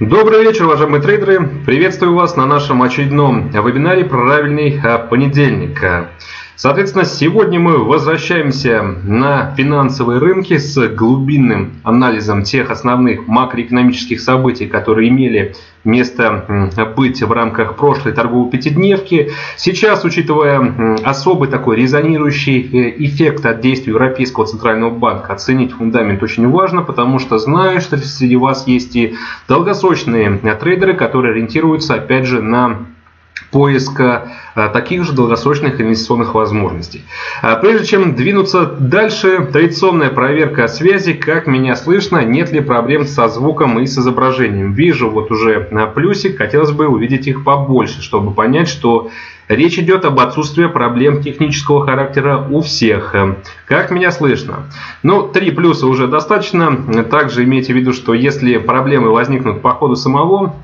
Добрый вечер, уважаемые трейдеры. Приветствую вас на нашем очередном вебинаре «Правильный а, понедельник». Соответственно, сегодня мы возвращаемся на финансовые рынки с глубинным анализом тех основных макроэкономических событий, которые имели место быть в рамках прошлой торговой пятидневки. Сейчас, учитывая особый такой резонирующий э, эффект от действий Европейского Центрального Банка, оценить фундамент очень важно, потому что знаю, что среди вас есть и долгосрочные трейдеры, которые ориентируются, опять же, на поиска а, таких же долгосрочных инвестиционных возможностей. А, прежде чем двинуться дальше, традиционная проверка связи, как меня слышно, нет ли проблем со звуком и с изображением. Вижу вот уже на плюсик, хотелось бы увидеть их побольше, чтобы понять, что Речь идет об отсутствии проблем технического характера у всех. Как меня слышно? Ну, три плюса уже достаточно. Также имейте в виду, что если проблемы возникнут по ходу самого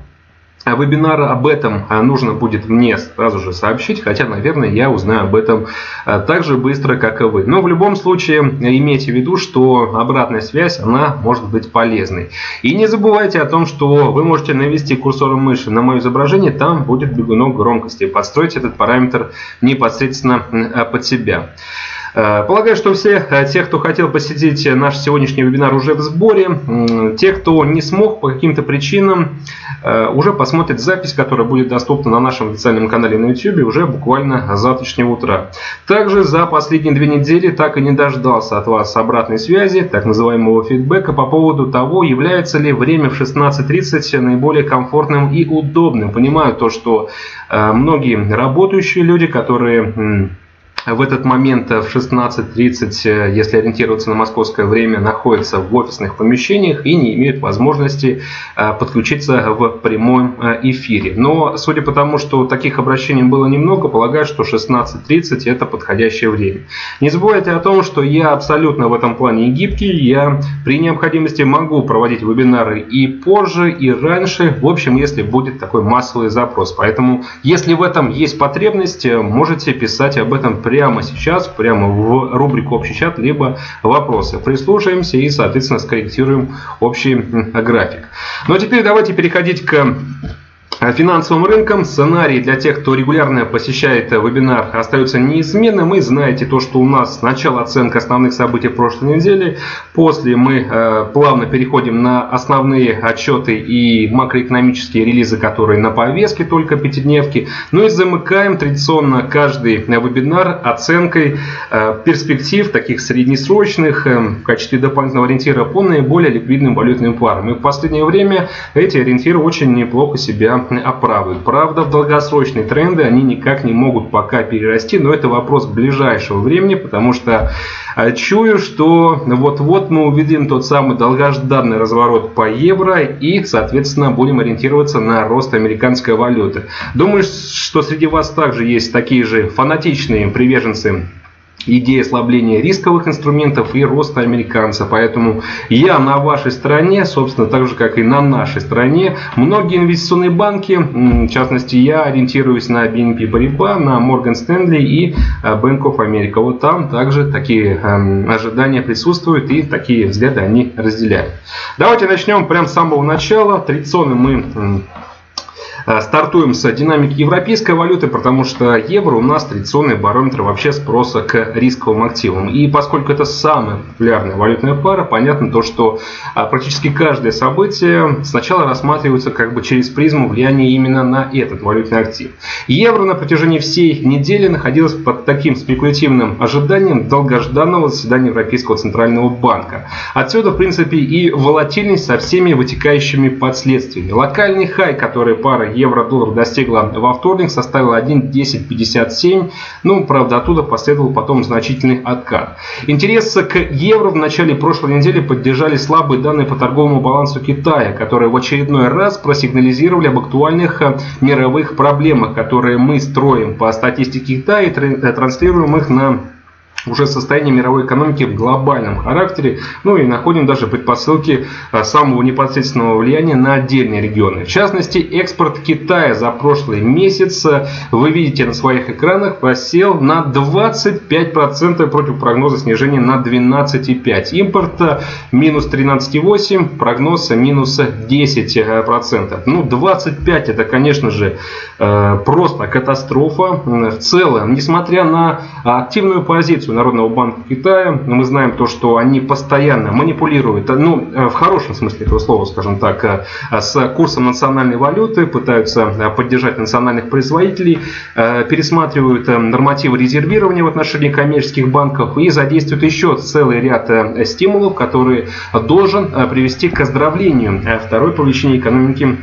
а вебинара об этом а, нужно будет мне сразу же сообщить, хотя, наверное, я узнаю об этом а, так же быстро, как и вы. Но в любом случае имейте в виду, что обратная связь, она может быть полезной. И не забывайте о том, что вы можете навести курсором мыши на мое изображение, там будет бегунок громкости. Подстройте этот параметр непосредственно под себя. Э, полагаю, что все э, те, кто хотел посетить наш сегодняшний вебинар, уже в сборе. Те, кто не смог по каким-то причинам, э, уже посмотрят запись, которая будет доступна на нашем официальном канале на YouTube уже буквально с завтрашнего утра. Также за последние две недели так и не дождался от вас обратной связи, так называемого фидбэка по поводу того, является ли время в 16.30 наиболее комфортным и удобным. Понимаю то, что многие работающие люди, которые в этот момент в 16.30, э, если ориентироваться на московское время, находятся в офисных помещениях и не имеют возможности э, подключиться в прямом э, эфире. Но судя по тому, что таких обращений было немного, полагаю, что 16.30 это подходящее время. Не забывайте о том, что я абсолютно в этом плане гибкий. Я при необходимости могу проводить вебинары и позже, и раньше. В общем, если будет такой массовый запрос. Поэтому, если в этом есть потребность, можете писать об этом прямо сейчас, прямо в рубрику «Общий чат», либо «Вопросы». Прислушаемся и, соответственно, скорректируем общий график. Ну а теперь давайте переходить к финансовым рынкам. Сценарий для тех, кто регулярно посещает вебинар, остается неизменным. Вы знаете то, что у нас сначала оценка основных событий прошлой недели. После мы э, плавно переходим на основные отчеты и макроэкономические релизы, которые на повестке только пятидневки. Ну и замыкаем традиционно каждый вебинар оценкой э, перспектив, таких среднесрочных, э, в качестве дополнительного ориентира по наиболее ликвидным валютным парам. И в последнее время эти ориентиры очень неплохо себя оправдывают. Правда, в долгосрочные тренды они никак не могут пока перерасти, но это вопрос ближайшего времени, потому что а, чую, что вот-вот мы увидим тот самый долгожданный разворот по евро и, соответственно, будем ориентироваться на рост американской валюты. Думаю, что среди вас также есть такие же фанатичные приверженцы идея ослабления рисковых инструментов и роста американца. Поэтому я на вашей стороне, собственно, так же, как и на нашей стороне. Многие инвестиционные банки, в частности, я ориентируюсь на BNP Paribas, на Morgan Stanley и э, Bank of America. Вот там также такие эм, ожидания присутствуют и такие взгляды они разделяют. Давайте начнем прямо с самого начала. Традиционно мы стартуем с динамики европейской валюты, потому что евро у нас традиционный барометр вообще спроса к рисковым активам. И поскольку это самая популярная валютная пара, понятно то, что а, практически каждое событие сначала рассматривается как бы через призму влияния именно на этот валютный актив. Евро на протяжении всей недели находилось под таким спекулятивным ожиданием долгожданного заседания Европейского Центрального Банка. Отсюда, в принципе, и волатильность со всеми вытекающими последствиями. Локальный хай, который пара евро-доллар достигла во вторник, составила 1.1057. Ну, правда, оттуда последовал потом значительный откат. Интерес к евро в начале прошлой недели поддержали слабые данные по торговому балансу Китая, которые в очередной раз просигнализировали об актуальных э, мировых проблемах, которые мы строим по статистике Китая и транслируем их на уже состояние мировой экономики в глобальном характере, ну и находим даже предпосылки а, самого непосредственного влияния на отдельные регионы. В частности, экспорт Китая за прошлый месяц, а, вы видите на своих экранах, просел на 25% против прогноза снижения на 12,5%. Импорт а, минус 13,8%, прогноз минус 10%. Ну, 25% это, конечно же, просто катастрофа. В целом, несмотря на активную позицию позицию Народного банка Китая. Мы знаем то, что они постоянно манипулируют, ну, э, в хорошем смысле этого слова, скажем так, э, с курсом национальной валюты, пытаются э, поддержать национальных производителей, пересматривают нормативы резервирования в отношении коммерческих банков и задействуют еще целый ряд стимулов, которые должен привести к оздоровлению второй по величине экономики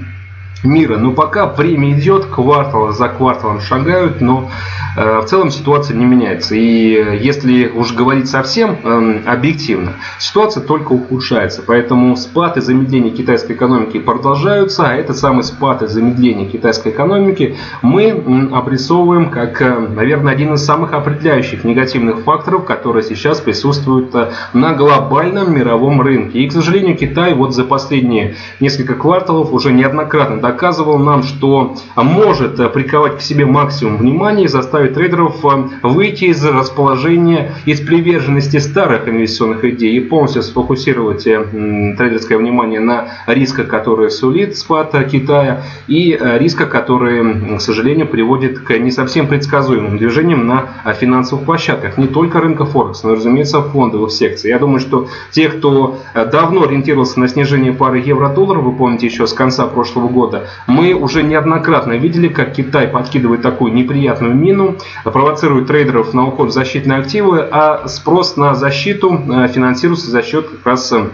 мира. Но пока время идет, квартал за кварталом шагают, но э, в целом ситуация не меняется. И э, если уж говорить совсем э, объективно, ситуация только ухудшается. Поэтому спад и замедление китайской экономики продолжаются, а этот самый спад и замедление китайской экономики мы обрисовываем как, наверное, один из самых определяющих негативных факторов, которые сейчас присутствуют на глобальном мировом рынке. И, к сожалению, Китай вот за последние несколько кварталов уже неоднократно доказывал нам, что может э, приковать к себе максимум внимания и заставить трейдеров э, выйти из расположения, из приверженности старых инвестиционных идей и полностью сфокусировать э, трейдерское внимание на рисках, которые сулит спад Китая и рисках, которые, к сожалению, приводят к не совсем предсказуемым движениям на финансовых площадках, не только рынка Форекс, но, разумеется, фондовых секций. Я думаю, что те, кто давно ориентировался на снижение пары евро-доллара, вы помните еще с конца прошлого года, года. Мы уже неоднократно видели, как Китай подкидывает такую неприятную мину, провоцирует трейдеров на уход в защитные активы, а спрос на защиту э, финансируется за счет как раз э,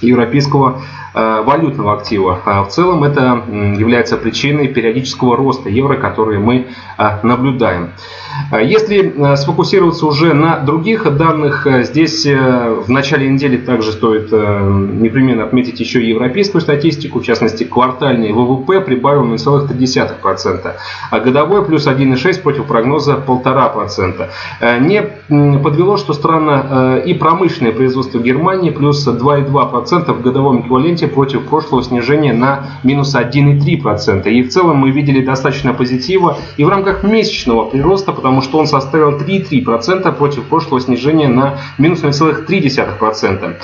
европейского э, валютного актива. А в целом это является причиной периодического роста евро, который мы наблюдаем. А если э, сфокусироваться уже на других данных, э, здесь э, в начале недели также стоит непременно отметить еще и европейскую статистику, в частности квартальный ВВП прибавил на целых 0,3%, а годовой плюс 1,6% против прогноза 1,5%. Не подвело, что странно и промышленное производство Германии плюс 2,2% в годовом эквиваленте против прошлого снижения на минус 1,3%. И в целом мы видели достаточно позитива и в рамках месячного прироста, потому что он составил 3,3% против прошлого снижения на минус 0,3%.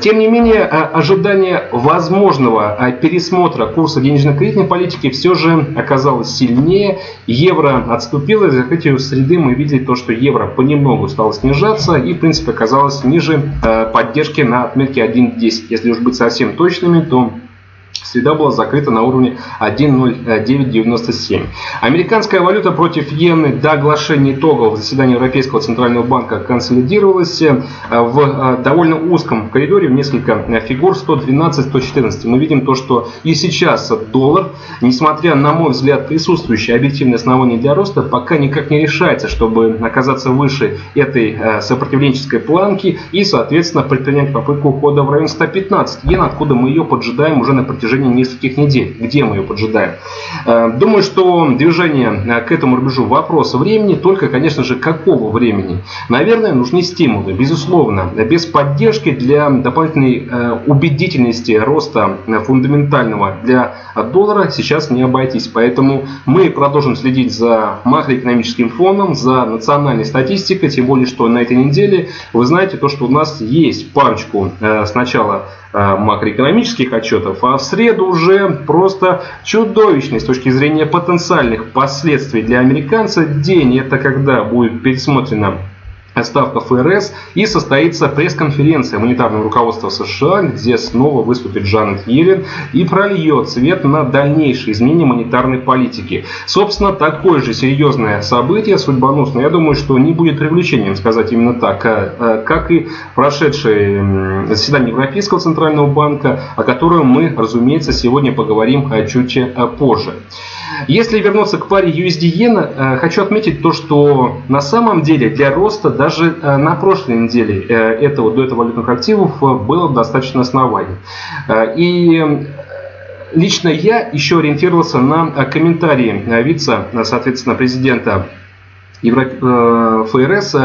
Тем не менее, э, ожидание возможного э, пересмотра курса денежно-кредитной политики все же оказалось сильнее. Евро отступило, и в среды мы видели то, что евро понемногу стало снижаться и, в принципе, оказалось ниже э, поддержки на отметке 1.10. Если уж быть совсем точными, то Среда была закрыта на уровне 1.0997. Американская валюта против иены до оглашения итогов заседания Европейского центрального банка консолидировалась э, в э, довольно узком коридоре в несколько э, фигур 112-114. Мы видим то, что и сейчас доллар, несмотря на мой взгляд присутствующие объективные основания для роста, пока никак не решается, чтобы оказаться выше этой сопротивленческой планки и, соответственно, предпринять попытку ухода в район 115 йен, откуда мы ее поджидаем уже на протяжении протяжении нескольких недель. Где мы ее поджидаем? Э, думаю, что движение э, к этому рубежу вопрос времени, только, конечно же, какого времени? Наверное, нужны стимулы, безусловно. Без поддержки для дополнительной э, убедительности роста фундаментального для доллара сейчас не обойтись. Поэтому мы продолжим следить за макроэкономическим фоном, за национальной статистикой, тем более, что на этой неделе вы знаете то, что у нас есть парочку сначала макроэкономических отчетов, а в среду уже просто чудовищный с точки зрения потенциальных последствий для американца день. Это когда будет пересмотрена ставка ФРС и состоится пресс-конференция монетарного руководства США, где снова выступит Джанет Йеллен и прольет свет на дальнейшие изменения монетарной политики. Собственно, такое же серьезное событие, судьбоносное, я думаю, что не будет привлечением сказать именно так, а, а, как и прошедшее заседание Европейского Центрального банка, о котором мы, разумеется, сегодня поговорим а, чуть позже. Если вернуться к паре USD-иена, хочу отметить то, что на самом деле для роста даже э, на прошлой неделе э, этого, этого валютных активов э, было достаточно оснований. И лично я еще ориентировался на комментарии вице, соответственно, президента ФРС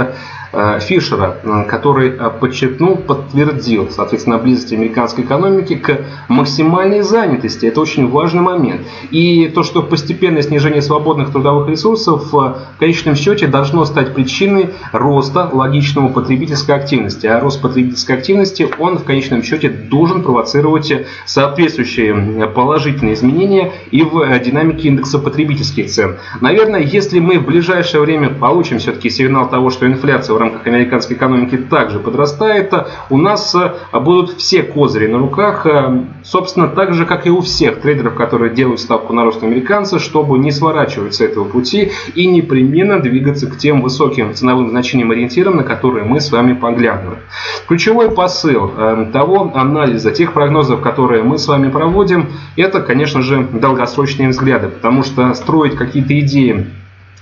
Фишера, который подчеркнул, подтвердил, соответственно, близость американской экономики к максимальной занятости. Это очень важный момент. И то, что постепенное снижение свободных трудовых ресурсов в конечном счете должно стать причиной роста логичного потребительской активности. А рост потребительской активности, он в конечном счете должен провоцировать соответствующие положительные изменения и в динамике индекса потребительских цен. Наверное, если мы в ближайшее время получим все-таки сигнал того, что инфляция в рамках американской экономики также подрастает, у нас будут все козыри на руках, собственно, так же, как и у всех трейдеров, которые делают ставку на рост американца, чтобы не сворачивать с этого пути и непременно двигаться к тем высоким ценовым значениям ориентирам, на которые мы с вами поглядываем. Ключевой посыл э, того анализа, тех прогнозов, которые мы с вами проводим, это, конечно же, долгосрочные взгляды, потому что строить какие-то идеи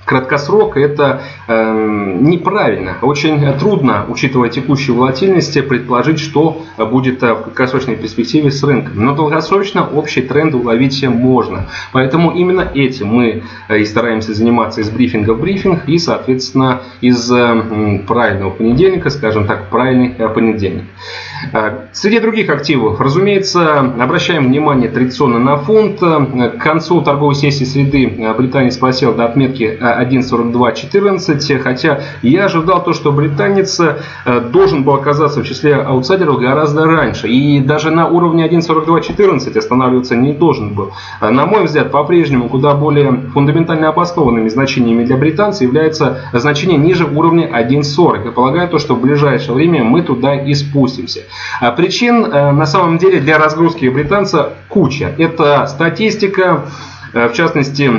краткосрок это э, неправильно. Очень трудно, учитывая текущую волатильность, предположить, что будет э, в краткосрочной перспективе с рынком. Но долгосрочно общий тренд уловить можно. Поэтому именно этим мы э, и стараемся заниматься из брифинга в брифинг и, соответственно, из э, правильного понедельника, скажем так, правильный понедельник. Среди других активов, разумеется, обращаем внимание традиционно на фунт. К концу торговой сессии среды британец просел до отметки 1.4214, хотя я ожидал то, что британец э, должен был оказаться в числе аутсайдеров гораздо раньше. И даже на уровне 1.4214 останавливаться не должен был. Э, на мой взгляд, по-прежнему куда более фундаментально обоснованными значениями для британца является значение ниже уровня 1.40. И полагаю то, что в ближайшее время мы туда и спустимся. А причин э, на самом деле для разгрузки британца куча. Это статистика, в частности,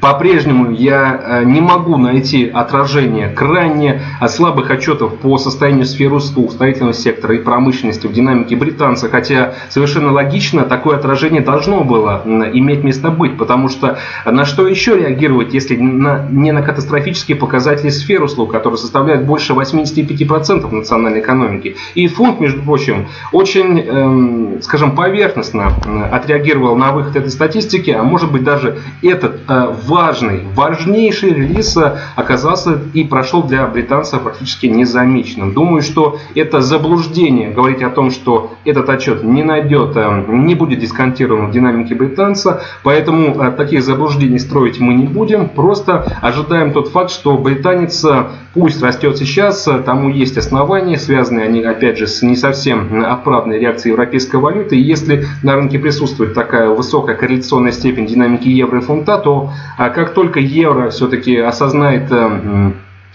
по-прежнему я э, не могу найти отражение крайне слабых отчетов по состоянию сферы услуг, строительного сектора и промышленности в динамике британца, хотя совершенно логично такое отражение должно было иметь место быть, потому что на что еще реагировать, если на, не на катастрофические показатели сферы услуг, которые составляют больше 85% национальной экономики. И фонд, между прочим, очень, эм, скажем, поверхностно отреагировал на выход этой статистики, а может быть даже этот э, важный, важнейший релиз оказался и прошел для британцев практически незамеченным. Думаю, что это заблуждение говорить о том, что этот отчет не найдет, э, не будет дисконтирован в динамике британца, поэтому э, таких заблуждений строить мы не будем, просто ожидаем тот факт, что британец э, пусть растет сейчас, тому есть основания, связанные они опять же с не совсем оправданной реакцией европейской валюты, и если на рынке присутствует такая высокая корреляционная степень динамики евро и фунта, то а как только евро все-таки осознает э,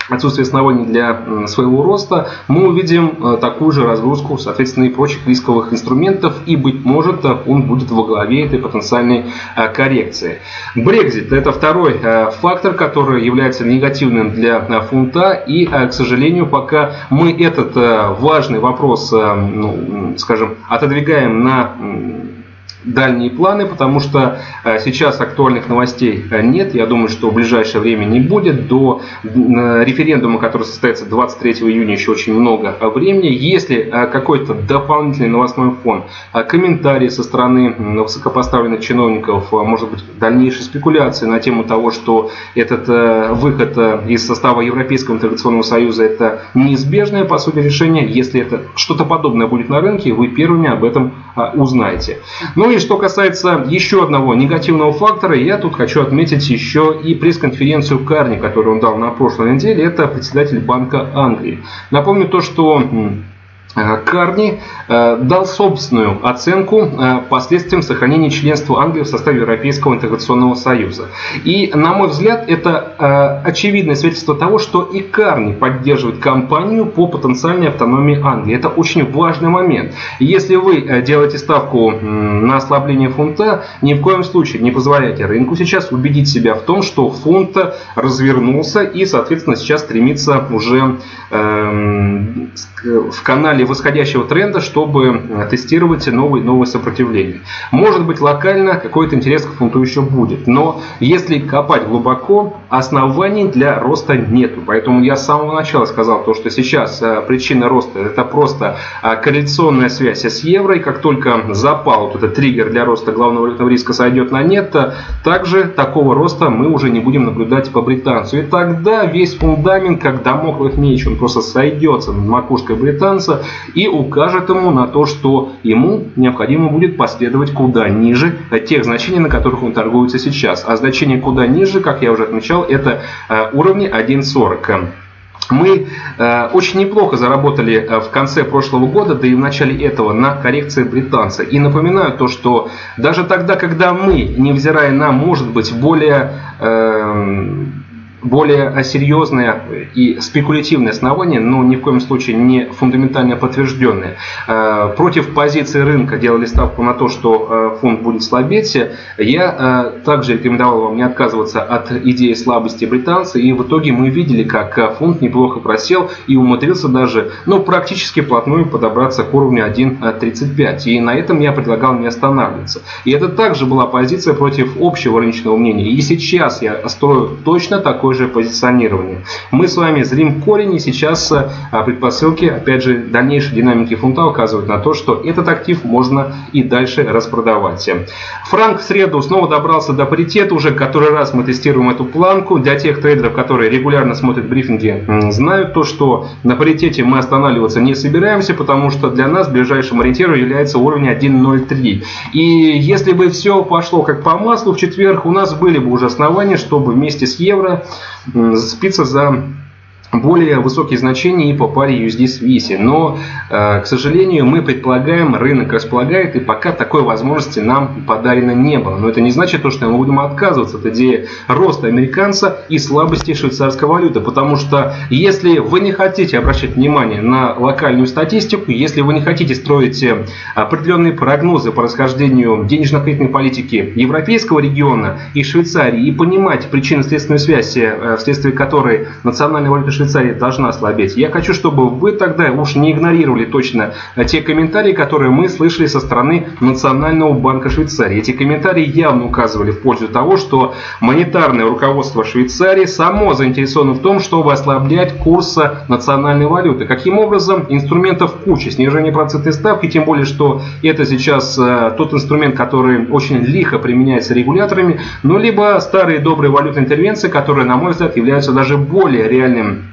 отсутствие оснований для своего роста, мы увидим э, такую же разгрузку, соответственно, и прочих рисковых инструментов, и, быть может, он будет во главе этой потенциальной э, коррекции. Брекзит – это второй фактор, который является негативным для фунта, и, к сожалению, пока мы этот важный вопрос, ну, скажем, отодвигаем на дальние планы, потому что э, сейчас актуальных новостей э, нет. Я думаю, что в ближайшее время не будет. До э, референдума, который состоится 23 июня, еще очень много времени. Если какой-то дополнительный новостной фон, комментарии со стороны высокопоставленных чиновников, может быть, дальнейшие спекуляции на тему того, что этот выход из состава Европейского интеграционного союза это неизбежное, по сути, решение. Если это что-то подобное будет на рынке, вы первыми об этом узнаете. Ну и что касается еще одного негативного фактора, я тут хочу отметить еще и пресс-конференцию Карни, которую он дал на прошлой неделе. Это председатель Банка Англии. Напомню то, что Карни э, дал собственную оценку э, последствиям сохранения членства Англии в составе Европейского интеграционного союза. И, на мой взгляд, это очевидное свидетельство того, что и Карни поддерживает кампанию по потенциальной автономии Англии. Это очень важный момент. Если вы делаете ставку на ослабление фунта, ни в коем случае не позволяйте рынку сейчас убедить себя в том, что фунт развернулся и, соответственно, сейчас стремится уже эм, в канале канале восходящего тренда, чтобы э, тестировать новые, новые сопротивления. Может быть, локально какой-то интерес к фунту еще будет. Но если копать глубоко, оснований для роста нету. Поэтому я с самого начала сказал то, что сейчас причина роста это просто корреляционная связь с евро. И как только запал вот этот триггер для роста главного валютного риска сойдет на нет, также такого роста мы уже не будем наблюдать по британцу. И тогда весь фундамент, как домоклов меч, он просто сойдется над макушкой британца и укажет ему на то, что ему необходимо будет последовать куда ниже тех значений, на которых он торгуется сейчас. А значение куда ниже, как я уже отмечал, это э, уровни 1.40. Мы э, очень неплохо заработали э, в конце прошлого года, да и в начале этого, на коррекции британца. И напоминаю то, что даже тогда, когда мы, невзирая на, может быть, более... Э, более серьезное и спекулятивное основание, но ни в коем случае не фундаментально подтвержденное. Э, против позиции рынка делали ставку на то, что э, фунт будет слабеть. Я э, также рекомендовал вам не отказываться от идеи слабости британца, и в итоге мы видели, как фунт неплохо просел и умудрился даже ну, практически плотную подобраться к уровню 1.35. И на этом я предлагал не останавливаться. И это также была позиция против общего рыночного мнения. И сейчас я строю точно такой такое позиционирование. Мы с вами зрим корень, и сейчас а, предпосылки, опять же, дальнейшей динамики фунта указывают на то, что этот актив можно и дальше распродавать. Франк в среду снова добрался до паритета, уже который раз мы тестируем эту планку. Для тех трейдеров, которые регулярно смотрят брифинги, знают то, что на паритете мы останавливаться не собираемся, потому что для нас ближайшим ориентиром является уровень 1.03. И если бы все пошло как по маслу в четверг, у нас были бы уже основания, чтобы вместе с евро зацепиться за более высокие значения и по паре USD с VISI. Но, э, к сожалению, мы предполагаем, рынок располагает, и пока такой возможности нам подарено не было. Но это не значит, то, что мы будем отказываться от идеи роста американца и слабости швейцарской валюты. Потому что если вы не хотите обращать внимание на локальную статистику, если вы не хотите строить э, определенные прогнозы по расхождению денежно-кредитной политики европейского региона и Швейцарии, и понимать причинно-следственную связь, э, вследствие которой национальная валюта Швейцария должна слабеть. Я хочу, чтобы вы тогда уж не игнорировали точно те комментарии, которые мы слышали со стороны Национального банка Швейцарии. Эти комментарии явно указывали в пользу того, что монетарное руководство Швейцарии само заинтересовано в том, чтобы ослаблять курс национальной валюты. Каким образом? Инструментов куча. Снижение процентной ставки, тем более, что это сейчас э, тот инструмент, который очень лихо применяется регуляторами, но либо старые добрые валютные интервенции, которые, на мой взгляд, являются даже более реальным Э,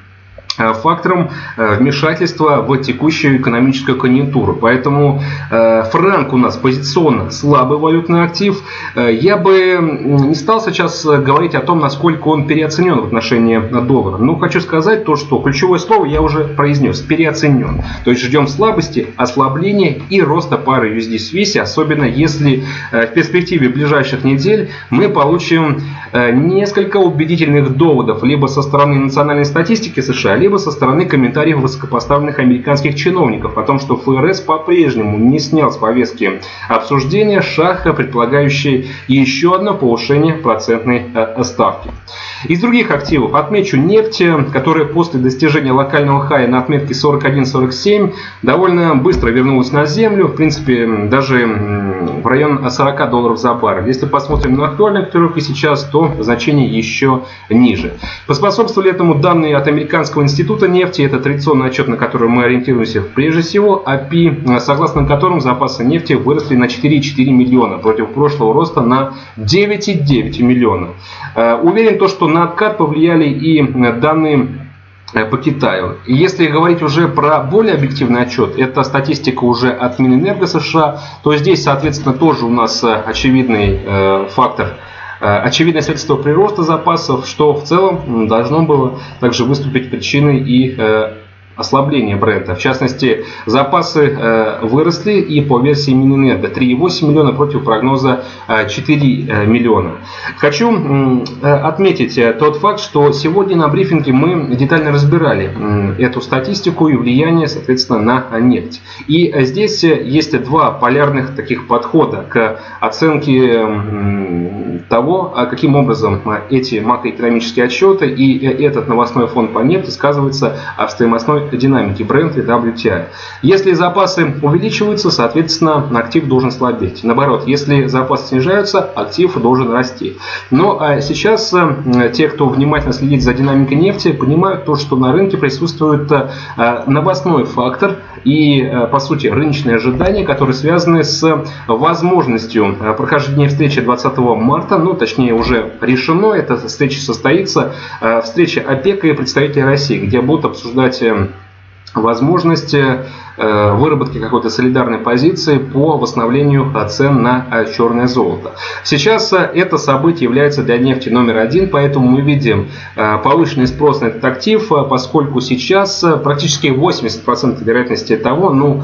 фактором э, вмешательства в текущую экономическую конъюнктуру. Поэтому э, франк у нас позиционно слабый валютный актив. Я бы не стал сейчас говорить о том, насколько он переоценен в отношении доллара. Но хочу сказать то, что ключевое слово я уже произнес, переоценен. То есть ждем слабости, ослабления и роста пары USD свиси, особенно если в перспективе ближайших недель мы получим несколько убедительных доводов либо со стороны национальной статистики США, либо либо со стороны комментариев высокопоставленных американских чиновников о том, что ФРС по-прежнему не снял с повестки обсуждения шага, предполагающий еще одно повышение процентной э, ставки. Из других активов отмечу нефть, которая после достижения локального хая на отметке 41-47 довольно быстро вернулась на землю, в принципе даже в район 40 долларов за баррель. Если посмотрим на актуальные котировки сейчас, то значение еще ниже. Поспособствовали этому данные от Американского института нефти, это традиционный отчет, на который мы ориентируемся прежде всего, API, согласно которым запасы нефти выросли на 4,4 миллиона против прошлого роста на 9,9 миллиона. Э, уверен, то, что на откат повлияли и данные э, по Китаю. Если говорить уже про более объективный отчет, это статистика уже от Минэнерго США, то здесь, соответственно, тоже у нас э, очевидный э, фактор очевидное средство прироста запасов, что в целом должно было также выступить причиной и ослабление бренда. В частности, запасы э, выросли и по версии Минэнерго 3,8 миллиона против прогноза 4 э, миллиона. Хочу э, отметить тот факт, что сегодня на брифинге мы детально разбирали эту статистику и влияние, соответственно, на нефть. И здесь есть два полярных таких подхода к оценке того, а каким образом эти макроэкономические отчеты и этот новостной фон по нефти сказываются в стоимостной динамики Brent и WTI. Если запасы увеличиваются, соответственно, актив должен слабеть. Наоборот, если запасы снижаются, актив должен расти. Но а сейчас э, те, кто внимательно следит за динамикой нефти, понимают то, что на рынке присутствует э, новостной фактор и, э, по сути, рыночные ожидания, которые связаны с возможностью прохождения встречи 20 марта, ну, точнее, уже решено, эта встреча состоится, встреча ОПЕКа и представителей России, где будут обсуждать возможности э, выработки какой-то солидарной позиции по восстановлению цен на э, черное золото. Сейчас э, это событие является для нефти номер один, поэтому мы видим повышенный спрос на этот актив, поскольку сейчас практически 80% вероятности того, ну,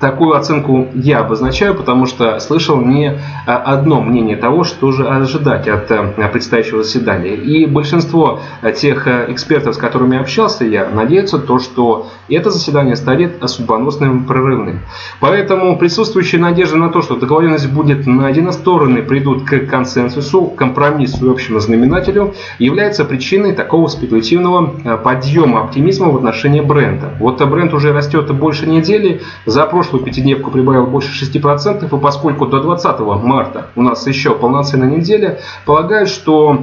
Такую оценку я обозначаю, потому что слышал не а, одно мнение того, что же ожидать от э, предстоящего заседания. И большинство э, тех э, экспертов, с которыми общался я, надеются то, что это заседание станет судьбоносным прорывным. Поэтому присутствующая надежда на то, что договоренность будет найдена, стороны придут к консенсусу, компромиссу и общему знаменателю, является причиной такого спекулятивного подъема оптимизма в отношении бренда. Вот бренд уже растет больше недели, за прошлый прошлую пятидневку прибавил больше 6%, и поскольку до 20 марта у нас еще полноценная неделя, полагаю, что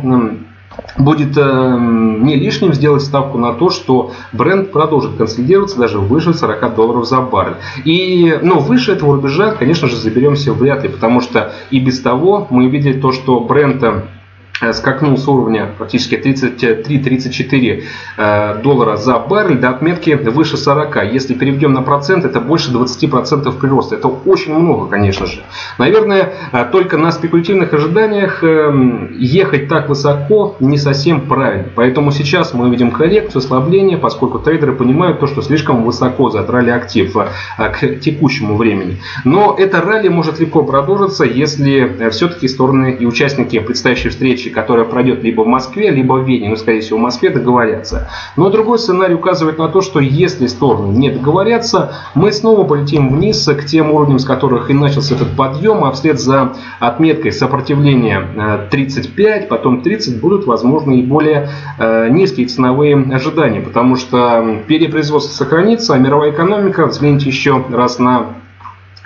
будет э, не лишним сделать ставку на то, что бренд продолжит консолидироваться даже выше 40 долларов за баррель. И, ну, выше этого рубежа, конечно же, заберемся вряд ли, потому что и без того мы видели то, что бренд Э, скакнул с уровня практически 33-34 э, доллара за баррель до отметки выше 40. Если переведем на процент, это больше 20% прироста. Это очень много, конечно же. Наверное, э, только на спекулятивных ожиданиях ехать так высоко не совсем правильно. Поэтому сейчас мы видим коррекцию, ослабление, поскольку трейдеры понимают то, что слишком высоко затрали актив к текущему времени. Но это ралли может легко продолжиться, если все-таки стороны и участники предстоящей встречи встречи, которая пройдет либо в Москве, либо в Вене, ну, скорее всего, в Москве, договорятся. Но другой сценарий указывает на то, что если стороны не договорятся, мы снова полетим вниз к тем уровням, с которых и начался этот подъем, а вслед за отметкой сопротивления 35, э, потом 30 будут возможны и более э, низкие ценовые ожидания, потому что перепроизводство сохранится, а мировая экономика, взгляните еще раз на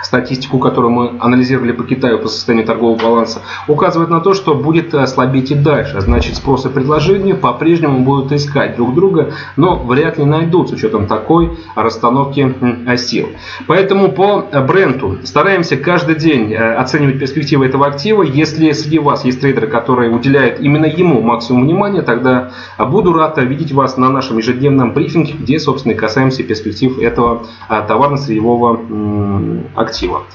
статистику, которую мы анализировали по Китаю по состоянию торгового баланса, указывает на то, что будет э, слабеть и дальше. Значит, спрос и предложение по-прежнему будут искать друг друга, но вряд ли найдут с учетом такой расстановки сил. Поэтому по бренду стараемся каждый день э, оценивать перспективы этого актива. Если среди вас есть трейдеры, которые уделяют именно ему максимум внимания, тогда буду рад видеть вас на нашем ежедневном брифинге, где, собственно, касаемся перспектив этого э, товарно-сырьевого актива актива.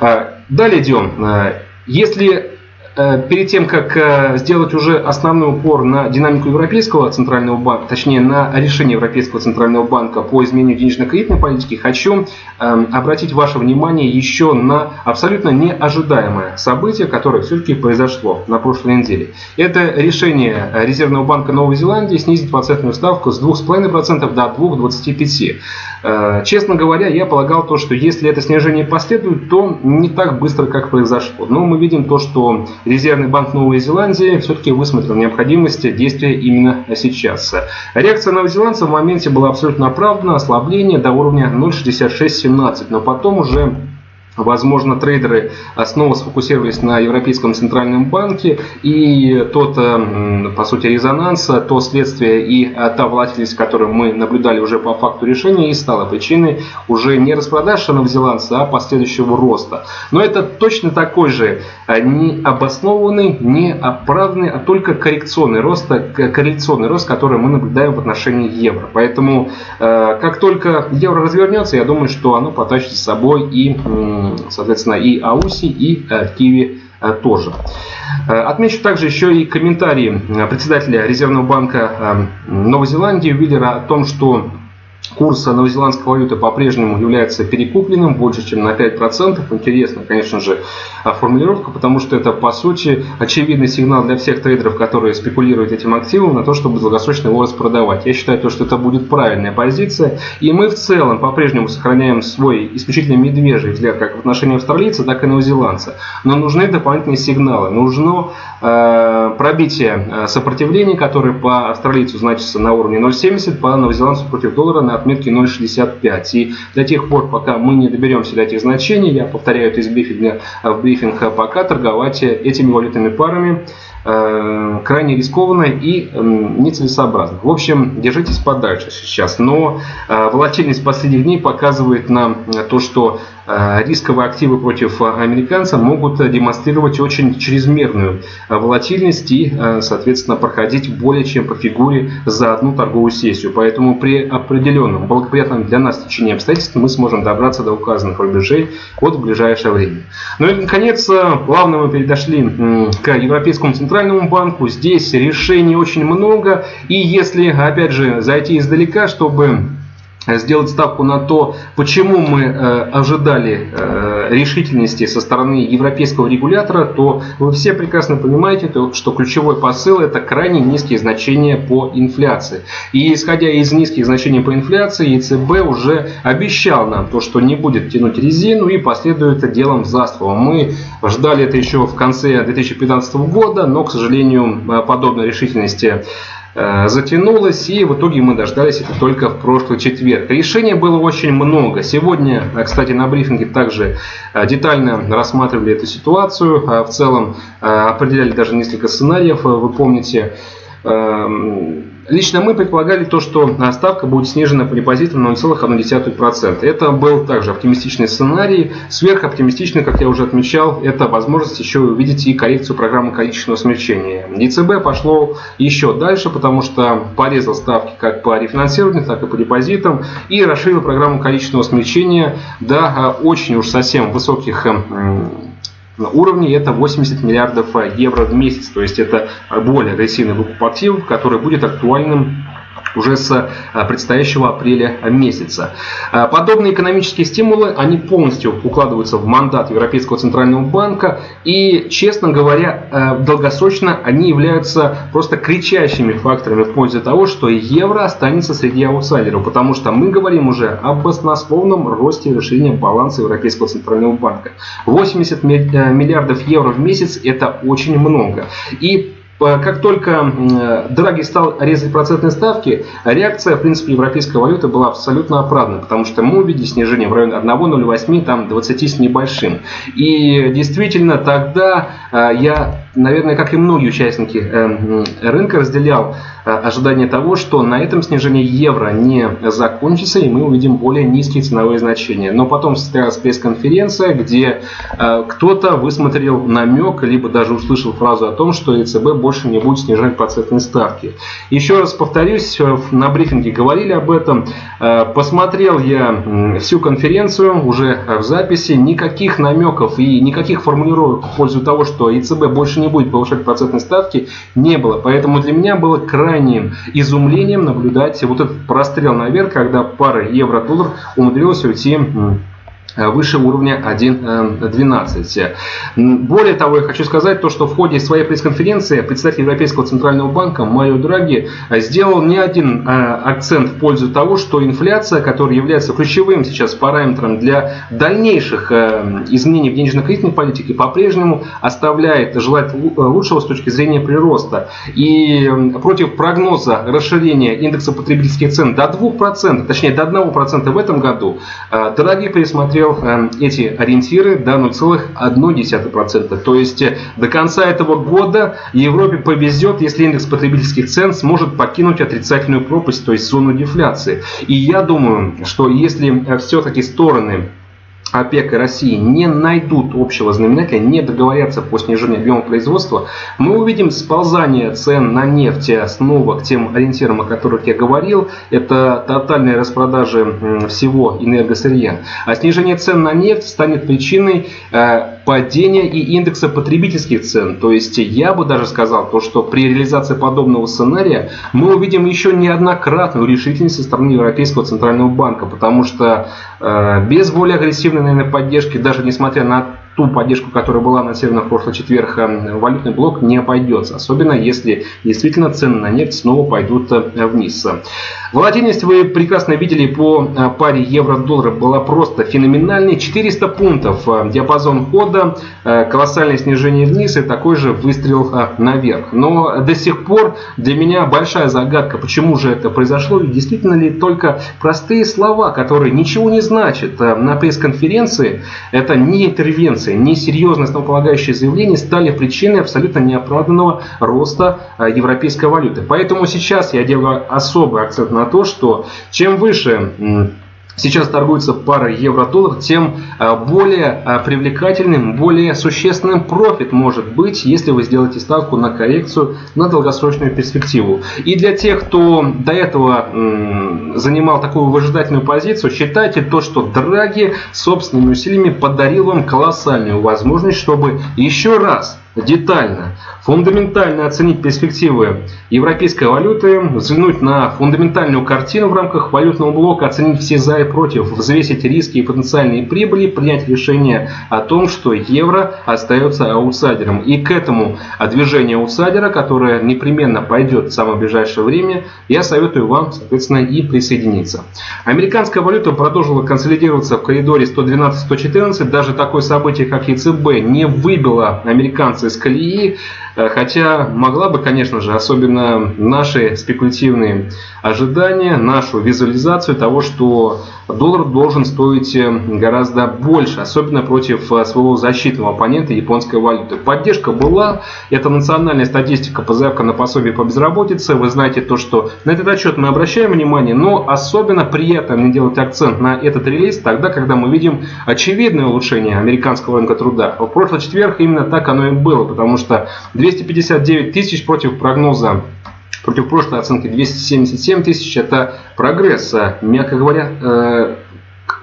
А, далее идем. А, если перед тем, как э, сделать уже основной упор на динамику Европейского Центрального банка, точнее на решение Европейского Центрального банка по изменению денежно-кредитной политики, хочу эм, обратить ваше внимание еще на абсолютно неожидаемое событие, которое все-таки произошло на прошлой неделе. Это решение Резервного банка Новой Зеландии снизить процентную ставку с 2,5% до 2,25%. Э, честно говоря, я полагал то, что если это снижение последует, то не так быстро, как произошло. Но мы видим то, что Резервный банк Новой Зеландии все-таки высмотрел необходимость действия именно сейчас. Реакция новозеландцев в моменте была абсолютно оправдана, ослабление до уровня 0,6617, но потом уже Возможно, трейдеры снова сфокусировались на Европейском центральном банке, и тот, э, по сути, резонанс, то следствие и э, та волатильность, которую мы наблюдали уже по факту решения, и стала причиной уже не распродаж новозеландца, а последующего роста. Но это точно такой же э, не обоснованный, не оправданный, а только коррекционный рост, коррекционный рост, который мы наблюдаем в отношении евро. Поэтому, как только евро развернется, я думаю, что оно потащит с собой и соответственно, и Ауси, и э, в Киеве э, тоже. Э, отмечу также еще и комментарии председателя Резервного банка Новой Зеландии Уиллера о том, что Курс новозеландской валюты по-прежнему является перекупленным больше, чем на 5%. Интересно, конечно же, формулировка, потому что это, по сути, очевидный сигнал для всех трейдеров, которые спекулируют этим активом, на то, чтобы долгосрочно его распродавать. Я считаю, что это будет правильная позиция. И мы в целом по-прежнему сохраняем свой исключительно медвежий взгляд как в отношении австралийца, так и новозеландца. Но нужны дополнительные сигналы. Нужно э, пробитие э, сопротивления, которое по австралийцу значится на уровне 0,70, по новозеландцу против доллара на отметке 0,65. И до тех пор, пока мы не доберемся до этих значений, я повторяю это из брифинга в брифинг, пока торговать этими валютными парами Э, крайне рискованно и нецелесообразно. В общем, держитесь подальше сейчас. Но э, волатильность последних дней показывает нам то, что э, рисковые активы против американца могут демонстрировать очень чрезмерную волатильность и, соответственно, проходить более чем по фигуре за одну торговую сессию. Поэтому при определенном благоприятном для нас течении обстоятельств мы сможем добраться до указанных рубежей от в ближайшее время. Ну и, наконец, плавно мы перешли к Европейскому Центральному банку. Здесь решений очень много. И если, опять же, зайти издалека, чтобы сделать ставку на то, почему мы э, ожидали э, решительности со стороны европейского регулятора, то вы все прекрасно понимаете, то, что ключевой посыл это крайне низкие значения по инфляции. И исходя из низких значений по инфляции, ЕЦБ уже обещал нам то, что не будет тянуть резину и последует делом заства. Мы ждали это еще в конце 2015 года, но, к сожалению, э, подобной решительности Э, затянулось, и в итоге мы дождались это только в прошлый четверг. Решений было очень много. Сегодня, э, кстати, на брифинге также э, детально рассматривали эту ситуацию. В целом определяли даже несколько сценариев, вы помните. Эм, Лично мы предполагали то, что ставка будет снижена по депозитам на 0,1%. Это был также оптимистичный сценарий. Сверхоптимистичный, как я уже отмечал, это возможность еще увидеть и коррекцию программы количественного смягчения. ЕЦБ пошло еще дальше, потому что порезал ставки как по рефинансированию, так и по депозитам и расширил программу количественного смягчения до а, очень уж совсем высоких уровне это 80 миллиардов евро в месяц. То есть это более агрессивный выкуп активов, который будет актуальным уже с а, предстоящего апреля месяца. А, подобные экономические стимулы, они полностью укладываются в мандат Европейского Центрального Банка и, честно говоря, а, долгосрочно они являются просто кричащими факторами в пользу того, что евро останется среди аутсайдеров, потому что мы говорим уже об баснословном росте и расширении баланса Европейского Центрального Банка. 80 миллиардов евро в месяц – это очень много. И Э, как только Драги стал резать процентные ставки, реакция, в принципе, европейской валюты была абсолютно оправдана, потому что мы увидели снижение в районе 1,08, там 20 с небольшим. И действительно, тогда э, я наверное, как и многие участники э, рынка, разделял э, ожидание того, что на этом снижение евро не закончится, и мы увидим более низкие ценовые значения. Но потом состоялась пресс-конференция, где э, кто-то высмотрел намек, либо даже услышал фразу о том, что ЕЦБ больше не будет снижать процентные ставки. Еще раз повторюсь, на брифинге говорили об этом. Посмотрел я всю конференцию уже в записи, никаких намеков и никаких формулировок в пользу того, что ЕЦБ больше не будет повышать процентные ставки, не было. Поэтому для меня было крайним изумлением наблюдать вот этот прострел наверх, когда пара евро-доллар умудрилась уйти выше уровня 1.12. Э, Более того, я хочу сказать то, что в ходе своей пресс-конференции представитель Европейского центрального банка Марио Драги э, сделал не один акцент в пользу того, что инфляция, которая является ключевым сейчас параметром для дальнейших изменений в денежно-кредитной политике, по-прежнему оставляет желать лучшего с точки зрения прироста. И против прогноза расширения индекса потребительских цен до 2%, точнее до 1% в этом году, Драги пересмотрел пересмотрел эм, эти ориентиры до 0,1%. То есть э, до конца этого года Европе повезет, если индекс потребительских цен сможет покинуть отрицательную пропасть, то есть зону дефляции. И я думаю, что если э, все-таки стороны ОПЕК и России не найдут общего знаменателя, не договорятся по снижению объема производства, мы увидим сползание цен на нефть снова к тем ориентирам, о которых я говорил. Это тотальная распродажа всего энергосырья. А снижение цен на нефть станет причиной э, падения и индекса потребительских цен. То есть я бы даже сказал, то, что при реализации подобного сценария мы увидим еще неоднократную решительность со стороны Европейского центрального банка, потому что э, без более агрессивной наверное, поддержки, даже несмотря на ту поддержку, которая была анонсирована в прошлый четверг, э, валютный блок не обойдется. Особенно если действительно цены на нефть снова пойдут э, вниз. Волатильность вы прекрасно видели по э, паре евро-доллара была просто феноменальной. 400 пунктов диапазон хода, колоссальное снижение вниз и такой же выстрел наверх. Но до сих пор для меня большая загадка, почему же это произошло. И действительно ли только простые слова, которые ничего не значат на пресс-конференции, это не интервенция тенденции, несерьезные основополагающие заявления стали причиной абсолютно неоправданного роста э, европейской валюты. Поэтому сейчас я делаю особый акцент на то, что чем выше сейчас торгуется пара евро-доллар, тем э, более э, привлекательным, более существенным профит может быть, если вы сделаете ставку на коррекцию на долгосрочную перспективу. И для тех, кто до этого занимал такую выжидательную позицию, считайте то, что Драги собственными усилиями подарил вам колоссальную возможность, чтобы еще раз детально, фундаментально оценить перспективы европейской валюты, взглянуть на фундаментальную картину в рамках валютного блока, оценить все за и против, взвесить риски и потенциальные прибыли, принять решение о том, что евро остается аутсайдером. И к этому движению аутсайдера, которое непременно пойдет в самое ближайшее время, я советую вам, соответственно, и присоединиться. Американская валюта продолжила консолидироваться в коридоре 112-114. Даже такое событие, как ЕЦБ, не выбило американцев из колеи, хотя могла бы, конечно же, особенно наши спекулятивные ожидания, нашу визуализацию того, что доллар должен стоить э, гораздо больше, особенно против э, своего защитного оппонента японской валюты. Поддержка была, это национальная статистика по заявкам на пособие по безработице. Вы знаете то, что на этот отчет мы обращаем внимание, но особенно приятно мне делать акцент на этот релиз тогда, когда мы видим очевидное улучшение американского рынка труда. В прошлый четверг именно так оно и было, потому что 259 тысяч против прогноза против прошлой оценки 277 тысяч. Это прогресс, мягко говоря, э,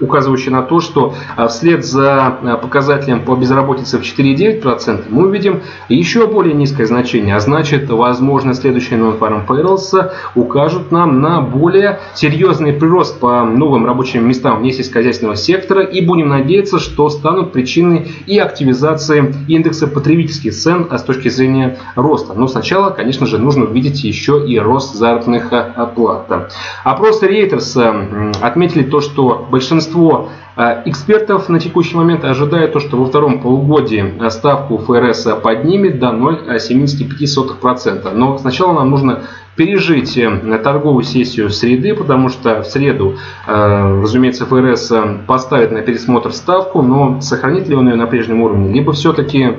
указывающий на то, что а, вслед за а, показателем по безработице в 4,9% мы увидим еще более низкое значение, а значит, возможно, следующие non-farm payrolls укажут нам на более серьезный прирост по новым рабочим местам вне сельскохозяйственного сектора и будем надеяться, что станут причиной и активизации индекса потребительских цен а с точки зрения роста. Но сначала, конечно же, нужно увидеть еще и рост заработных плат. Опросы Reuters отметили то, что большинство большинство э, экспертов на текущий момент ожидает то, что во втором полугодии ставку ФРС поднимет до 0,75%. Но сначала нам нужно пережить э, торговую сессию среды, потому что в среду, э, разумеется, ФРС поставит на пересмотр ставку, но сохранит ли он ее на прежнем уровне, либо все-таки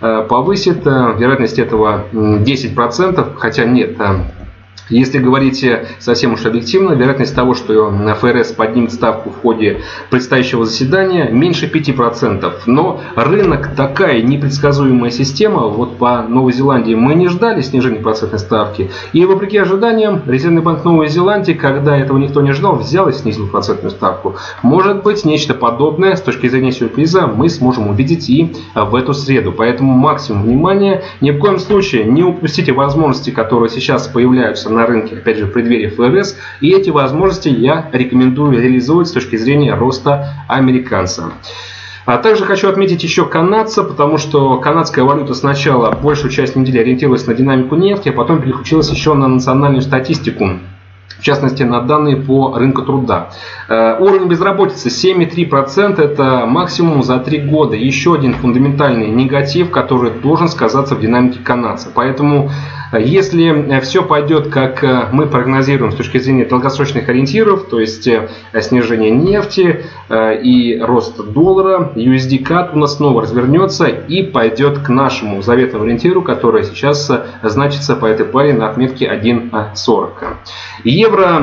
повысит вероятность этого 10%, хотя нет, если говорить совсем уж объективно, вероятность того, что ФРС поднимет ставку в ходе предстоящего заседания, меньше 5%. Но рынок такая непредсказуемая система. Вот по Новой Зеландии мы не ждали снижения процентной ставки. И вопреки ожиданиям, Резервный банк Новой Зеландии, когда этого никто не ждал, взял и снизил процентную ставку. Может быть, нечто подобное с точки зрения сюрприза мы сможем увидеть и в эту среду. Поэтому максимум внимания. Ни в коем случае не упустите возможности, которые сейчас появляются на на рынке, опять же, в преддверии ФРС. И эти возможности я рекомендую реализовать с точки зрения роста американца. А также хочу отметить еще канадца, потому что канадская валюта сначала большую часть недели ориентировалась на динамику нефти, а потом переключилась еще на национальную статистику в частности на данные по рынку труда. Э, уровень безработицы 7,3% это максимум за 3 года. Еще один фундаментальный негатив, который должен сказаться в динамике канадца. Поэтому если э, все пойдет, как э, мы прогнозируем с точки зрения долгосрочных ориентиров, то есть э, снижение нефти и рост доллара, USD CAD у нас снова развернется и пойдет к нашему заветному ориентиру, который сейчас значится по этой паре на отметке 1.40. Евро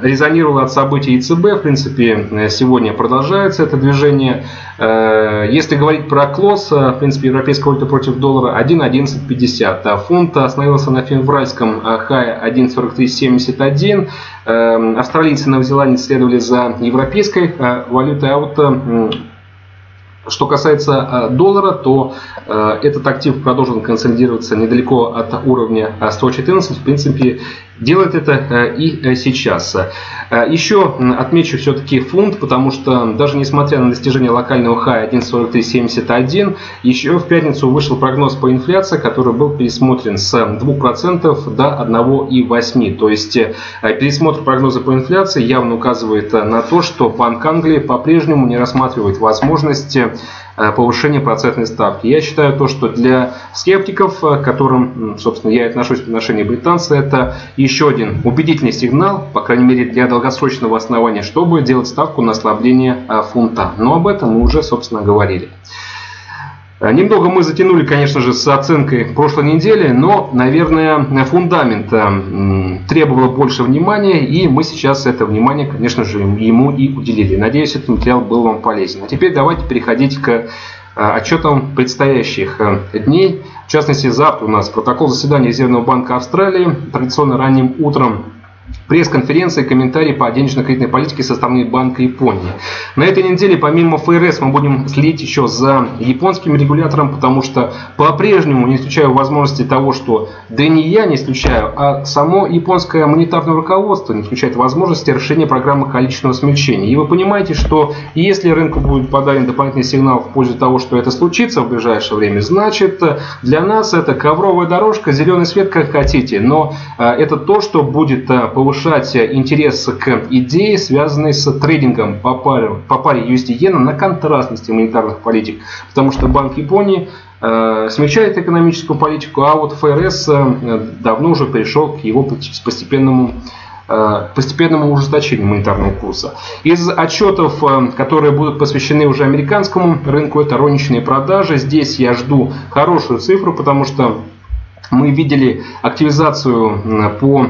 резонировало от событий ЕЦБ, в принципе, сегодня продолжается это движение. Если говорить про клосс, в принципе, европейская валюта против доллара 1.1150, а фунт остановился остановился на февральском хай 1.4371. Эм, австралийцы и новозеландцы следовали за европейской э, валютой, а вот э, Что касается доллара, то этот актив продолжен консолидироваться недалеко от уровня 114. В принципе, делает это э, и э, сейчас. Э, еще отмечу все-таки фунт, потому что даже несмотря на достижение локального хая 1.4371, еще в пятницу вышел прогноз по инфляции, который был пересмотрен с 2% до 1,8%. То есть пересмотр прогноза по инфляции явно указывает на то, что Банк Англии по-прежнему не рассматривает возможности повышение процентной ставки. Я считаю то, что для скептиков, э, к которым, собственно, я отношусь в отношении британца, это еще один убедительный сигнал, по крайней мере, для долгосрочного основания, чтобы делать ставку на ослабление э, фунта. Но об этом мы уже, собственно, говорили. Э, немного мы затянули, конечно же, с оценкой прошлой недели, но, наверное, фундамент э, требовал больше внимания, и мы сейчас это внимание, конечно же, ему и уделили. Надеюсь, этот материал был вам полезен. А теперь давайте переходить к э, отчетам предстоящих дней. В частности, завтра у нас протокол заседания Резервного банка Австралии, традиционно ранним утром Пресс-конференции, комментарии по денежно-кредитной политике со стороны Банка Японии. На этой неделе помимо ФРС мы будем следить еще за японским регулятором, потому что по-прежнему не исключаю возможности того, что, да не я не исключаю, а само японское монетарное руководство не исключает возможности решения программы количественного смягчения. И вы понимаете, что если рынку будет подан дополнительный сигнал в пользу того, что это случится в ближайшее время, значит для нас это ковровая дорожка, зеленый свет, как хотите, но э, это то, что будет э, повышать интерес к идее, связанной с трейдингом по паре, по паре USD-иена на контрастности монетарных политик. Потому что Банк Японии э, смягчает экономическую политику, а вот ФРС э, давно уже перешел к его постепенному э, постепенному ужесточению монетарного курса. Из отчетов, которые будут посвящены уже американскому рынку, это розничные продажи. Здесь я жду хорошую цифру, потому что мы видели активизацию по,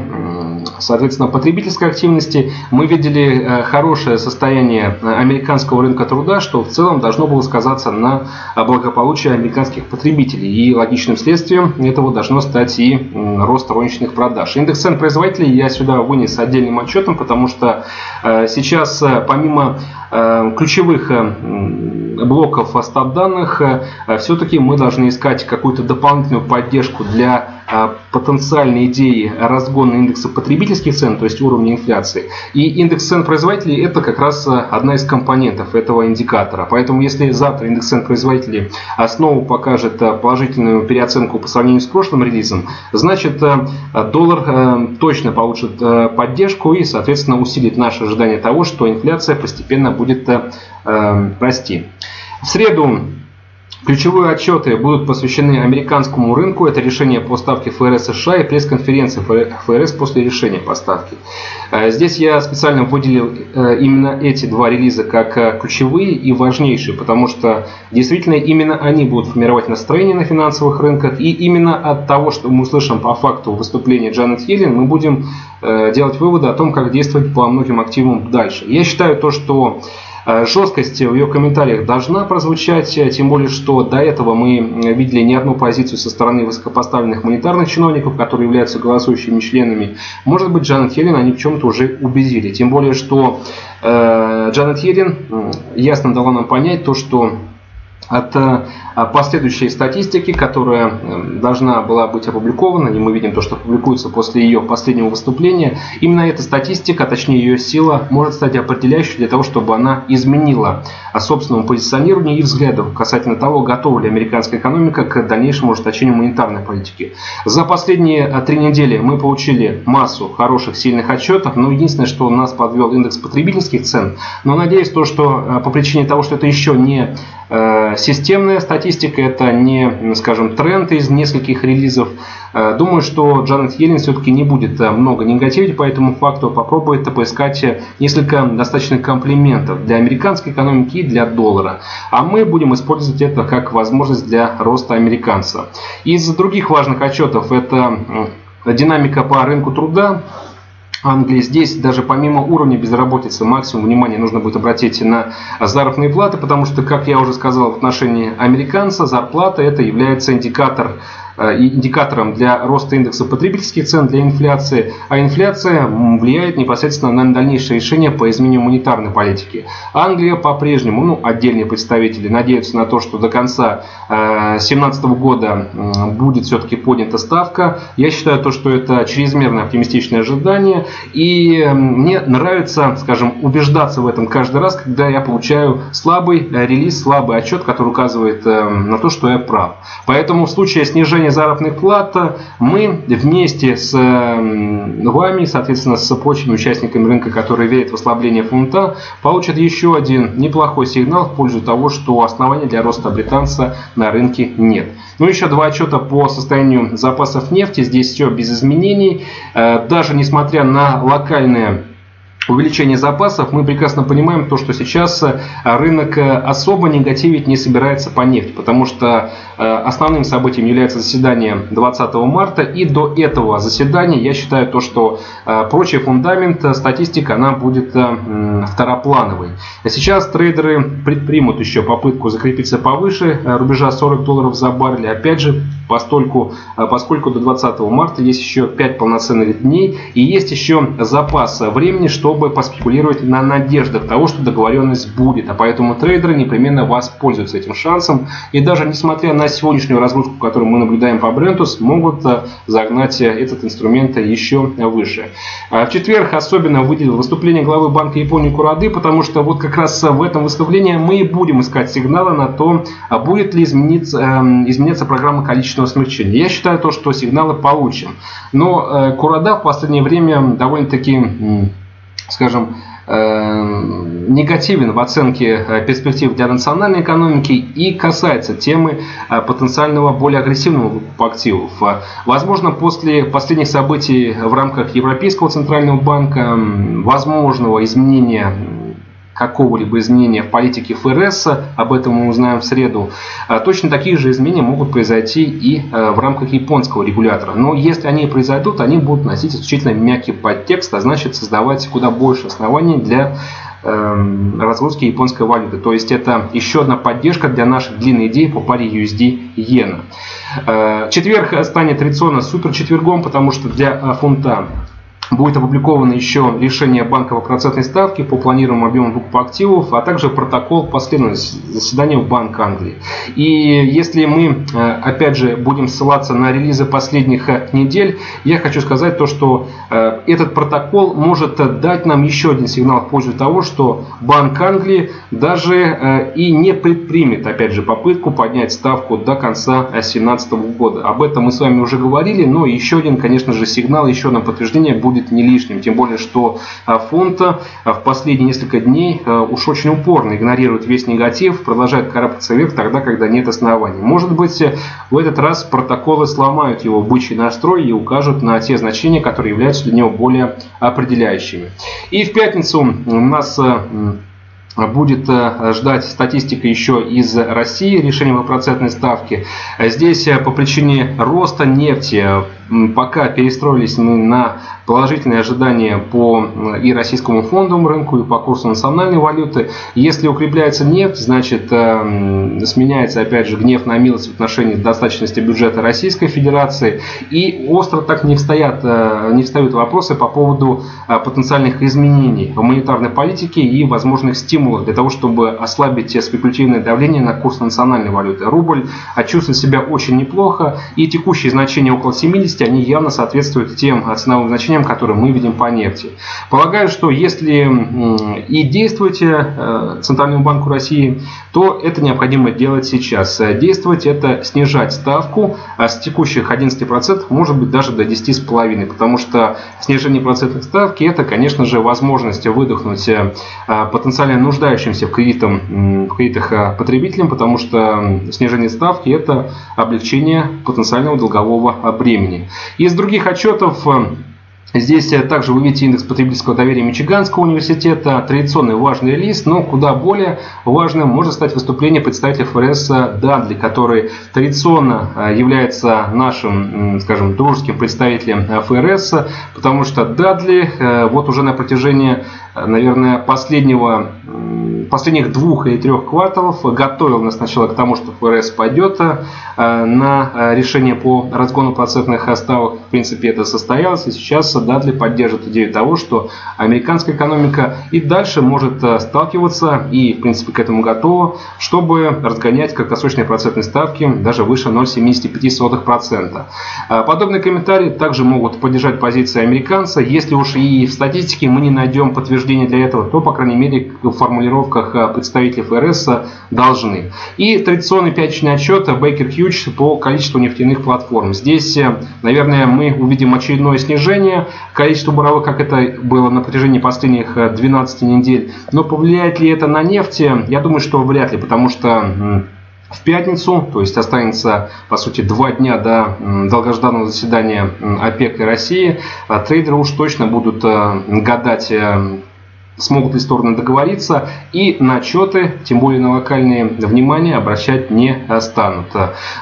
соответственно, потребительской активности. Мы видели э, хорошее состояние американского рынка труда, что в целом должно было сказаться на благополучии американских потребителей. И логичным следствием этого должно стать и рост розничных продаж. Индекс цен производителей я сюда вынес отдельным отчетом, потому что э, сейчас э, помимо ключевых блоков стат данных все-таки мы должны искать какую-то дополнительную поддержку для а, потенциальной идеи разгона индекса потребительских цен, то есть уровня инфляции. И индекс цен производителей это как раз а, одна из компонентов этого индикатора. Поэтому если завтра индекс цен производителей снова покажет а, положительную переоценку по сравнению с прошлым релизом, значит доллар точно получит поддержку и, соответственно, усилит наше ожидание того, что инфляция постепенно будет расти. В среду Ключевые отчеты будут посвящены американскому рынку. Это решение по ставке ФРС США и пресс-конференция ФРС после решения по ставке. Э, здесь я специально выделил э, именно эти два релиза как э, ключевые и важнейшие, потому что действительно именно они будут формировать настроение на финансовых рынках. И именно от того, что мы услышим по факту выступления Джанет Йеллен, мы будем делать выводы о том, как действовать по многим активам дальше. Я считаю то, что жесткость в ее комментариях должна прозвучать, э, тем более, что до этого мы видели не одну позицию со стороны высокопоставленных монетарных чиновников, которые являются голосующими членами. Может быть, Джанет Хелен они в чем-то уже убедили. Тем более, что э, Джанет Хелен ясно дала нам понять то, что от э, последующей статистики, которая э, должна была быть опубликована, и мы видим то, что публикуется после ее последнего выступления, именно эта статистика, а точнее ее сила, может стать определяющей для того, чтобы она изменила собственному позиционированию и взгляду касательно того, готова ли американская экономика к дальнейшему ужесточению монетарной политики. За последние э, три недели мы получили массу хороших, сильных отчетов, но единственное, что нас подвел индекс потребительских цен. Но надеюсь, то, что по причине того, что это еще не системная статистика, это не, скажем, тренд из нескольких релизов. Э, думаю, что Джанет Йеллен все-таки не будет э, много негативить по этому факту, попробует поискать несколько достаточных комплиментов для американской экономики и для доллара. А мы будем использовать это как возможность для роста американца. Из других важных отчетов это динамика по рынку труда, Англии. Здесь даже помимо уровня безработицы максимум внимания нужно будет обратить на заработные платы, потому что, как я уже сказал, в отношении американца зарплата это является индикатор индикатором для роста индекса потребительских цен, для инфляции, а инфляция влияет непосредственно на дальнейшее решение по изменению монетарной политики. Англия по-прежнему, ну, отдельные представители надеются на то, что до конца 2017 года будет все-таки поднята ставка. Я считаю то, что это чрезмерно оптимистичное ожидание, и мне нравится, скажем, убеждаться в этом каждый раз, когда я получаю слабый э, релиз, слабый отчет, который указывает э, на то, что я прав. Поэтому в случае снижения заработных плат мы вместе с вами, соответственно, с прочими участниками рынка, которые верят в ослабление фунта, получат еще один неплохой сигнал в пользу того, что оснований для роста британца на рынке нет. Ну, еще два отчета по состоянию запасов нефти. Здесь все без изменений. Э, даже несмотря на локальные увеличение запасов, мы прекрасно понимаем то, что сейчас э, рынок э, особо негативить не собирается по нефти, потому что э, основным событием является заседание 20 марта, и до этого заседания я считаю то, что прочий фундамент, статистика, она будет второплановой. Сейчас трейдеры предпримут еще попытку закрепиться повыше рубежа 40 долларов за баррель, опять же, поскольку, поскольку до 20 марта есть еще 5 полноценных дней и есть еще запас времени, что чтобы поспекулировать на надеждах того, что договоренность будет. А поэтому трейдеры непременно воспользуются этим шансом. И даже несмотря на сегодняшнюю разгрузку, которую мы наблюдаем по бренду, смогут э, загнать э, этот инструмент еще выше. А в четверг особенно выделил выступление главы Банка Японии Курады, потому что вот как раз в этом выступлении мы и будем искать сигналы на то, а будет ли измениться, эм, изменяться программа количественного смягчения. Я считаю то, что сигналы получим. Но э, Курада в последнее время довольно-таки скажем, э, негативен в оценке э, перспектив для национальной экономики и касается темы э, потенциального более агрессивного выкупа активов. Возможно, после последних событий в рамках Европейского центрального банка, возможного изменения какого-либо изменения в политике ФРС, об этом мы узнаем в среду, а точно такие же изменения могут произойти и э, в рамках японского регулятора. Но если они произойдут, они будут носить исключительно мягкий подтекст, а значит создавать куда больше оснований для эм, разгрузки японской валюты. То есть это еще одна поддержка для наших длинной идей по паре USD-иена. Э, четверг станет традиционно супер четвергом, потому что для э, фунта будет опубликовано еще решение банковой процентной ставки по планируемому объему выкупа активов, а также протокол последнего заседания в Банк Англии. И если мы, э, опять же, будем ссылаться на релизы последних э, недель, я хочу сказать то, что э, этот протокол может дать нам еще один сигнал в пользу того, что Банк Англии даже и не предпримет, опять же, попытку поднять ставку до конца 2017 года. Об этом мы с вами уже говорили, но еще один, конечно же, сигнал, еще одно подтверждение будет будет не лишним. Тем более, что а, фонд а, в последние несколько дней а, уж очень упорно игнорирует весь негатив, продолжает карабкаться вверх тогда, когда нет оснований. Может быть, в этот раз протоколы сломают его бычий настрой и укажут на те значения, которые являются для него более определяющими. И в пятницу у нас будет ждать статистика еще из России, решение по процентной ставке. Здесь по причине роста нефти пока перестроились мы на положительные ожидания по и российскому фондовому рынку, и по курсу национальной валюты. Если укрепляется нефть, значит э, сменяется опять же гнев на милость в отношении достаточности бюджета Российской Федерации. И остро так не встают, э, не встают вопросы по поводу э, потенциальных изменений в монетарной политике и возможных стимулов для того, чтобы ослабить спекулятивное давление на курс национальной валюты. Рубль чувствует себя очень неплохо и текущие значения около 70 50, они явно соответствуют тем ценовым значениям, которые мы видим по нефти. Полагаю, что если и действуете э, Центральному банку России, то это необходимо делать сейчас. Действовать это снижать ставку а с текущих 11%, может быть даже до 10,5%, потому что снижение процентной ставки это, конечно же, возможность выдохнуть э, потенциально нуждающимся в, кредитам, в кредитах э, потребителям, потому что снижение ставки это облегчение потенциального долгового бремени. Из других отчетов э, Здесь э, также вы видите индекс потребительского доверия Мичиганского университета, традиционный важный лист, но куда более важным может стать выступление представителя ФРС Дадли, который традиционно э, является нашим, скажем, дружеским представителем э, ФРС, потому что Дадли вот уже на протяжении, наверное, последнего последних двух или трех кварталов готовил нас сначала к тому, что ФРС пойдет на решение по разгону процентных ставок. В принципе, это состоялось, и сейчас Дадли поддерживает идею того, что американская экономика и дальше может э, сталкиваться и, в принципе, к этому готова, чтобы разгонять краткосрочные процентные ставки даже выше 0,75%. Э, подобные комментарии также могут поддержать позиции американца. Если уж и в статистике мы не найдем подтверждения для этого, то, по крайней мере, в формулировках э, представителей ФРС должны. И традиционный пятничный отчет Baker Hughes по количеству нефтяных платформ. Здесь, наверное, мы увидим очередное снижение количество буровых, как это было на протяжении последних 12 э, недель. Но повлияет ли это на нефть? Я думаю, что вряд ли, потому что в пятницу, то есть останется, по сути, два дня до долгожданного заседания ОПЕК и России, а трейдеры уж точно будут э, гадать э, смогут ли стороны договориться и на отчеты, тем более на локальные, внимание обращать не станут.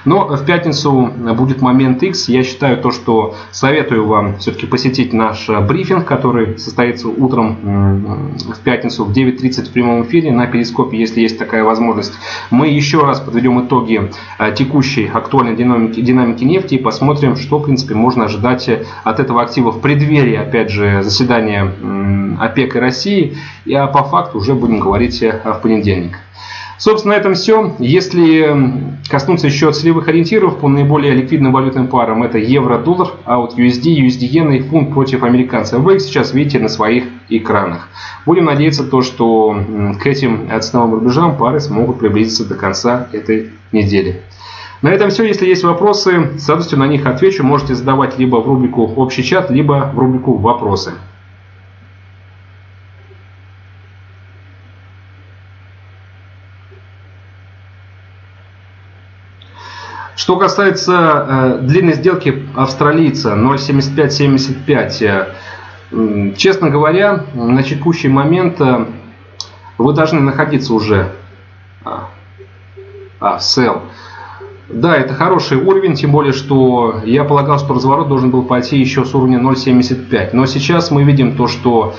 Но в пятницу будет момент X. Я считаю то, что советую вам все-таки посетить наш брифинг, который состоится утром в пятницу в 9.30 в прямом эфире на Перископе, если есть такая возможность. Мы еще раз подведем итоги э, текущей актуальной динамики, динамики нефти и посмотрим, что в принципе можно ожидать от этого актива в преддверии, опять же, заседания ОПЕК и России и а по факту уже будем говорить э, в понедельник. Собственно, на этом все. Если коснуться еще целевых ориентиров по наиболее ликвидным валютным парам, это евро-доллар, а вот USD, USD-иена и фунт против американца. Вы их сейчас видите на своих экранах. Будем надеяться, то, что к этим ценовым рубежам пары смогут приблизиться до конца этой недели. На этом все. Если есть вопросы, с радостью на них отвечу. Можете задавать либо в рубрику «Общий чат», либо в рубрику «Вопросы». Что касается э, длинной сделки австралийца 0,7575, э, честно говоря, на текущий момент э, вы должны находиться уже а, а, sell. Да, это хороший уровень, тем более, что я полагал, что разворот должен был пойти еще с уровня 0,75. Но сейчас мы видим то, что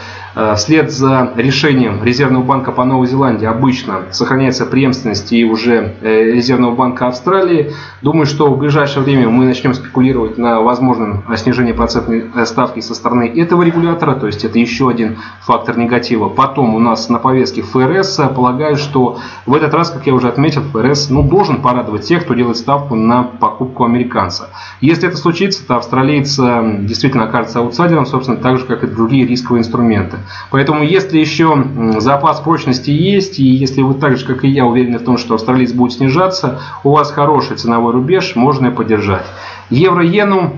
вслед за решением Резервного банка по Новой Зеландии обычно сохраняется преемственность и уже э, Резервного банка Австралии. Думаю, что в ближайшее время мы начнем спекулировать на возможном снижении процентной э, ставки со стороны этого регулятора, то есть это еще один фактор негатива. Потом у нас на повестке ФРС. Полагаю, что в этот раз, как я уже отметил, ФРС ну, должен порадовать тех, кто делает ставку на покупку американца. Если это случится, то австралиец действительно окажется аутсайдером, собственно, так же, как и другие рисковые инструменты. Поэтому, если еще запас прочности есть, и если вы так же, как и я, уверены в том, что австралиец будет снижаться, у вас хороший ценовой рубеж, можно и поддержать. Евро-иену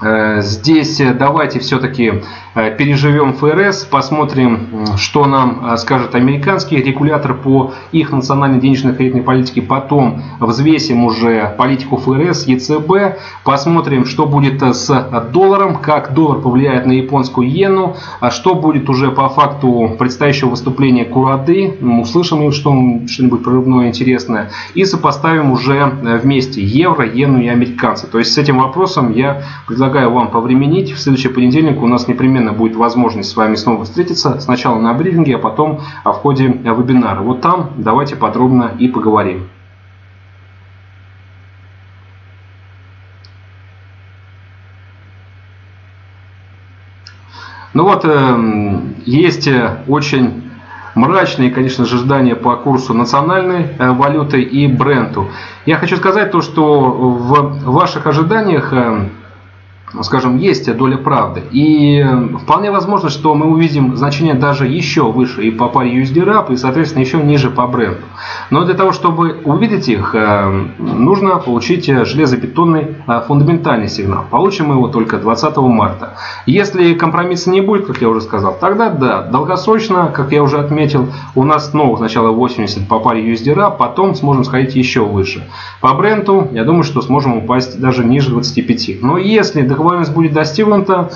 здесь э, давайте все-таки э, переживем ФРС, посмотрим, что нам скажет американский регулятор по их национальной денежной кредитной политике. Потом взвесим уже политику ФРС, ЕЦБ, посмотрим, что будет с долларом, как доллар повлияет на японскую иену, а что будет уже по факту предстоящего выступления Курады, услышим что, что-нибудь прорывное интересное, и сопоставим уже вместе евро, иену и американцы. То есть с этим вопросом я предлагаю предлагаю вам повременить. В следующий понедельник у нас непременно будет возможность с вами снова встретиться. Сначала на брифинге, а потом в ходе вебинара. Вот там давайте подробно и поговорим. Ну вот, эм, есть очень мрачные, конечно же, ожидания по курсу национальной э, валюты и бренду. Я хочу сказать то, что в ваших ожиданиях эм, скажем, есть доля правды. И вполне возможно, что мы увидим значение даже еще выше и по паре USD RAP, и, соответственно, еще ниже по бренду. Но для того, чтобы увидеть их, э, нужно получить железобетонный э, фундаментальный сигнал. Получим мы его только 20 марта. Если компромисса не будет, как я уже сказал, тогда да, долгосрочно, как я уже отметил, у нас снова сначала 80 по паре USD RAP, потом сможем сходить еще выше. По бренду, я думаю, что сможем упасть даже ниже 25. Но если договоренность будет достигнута,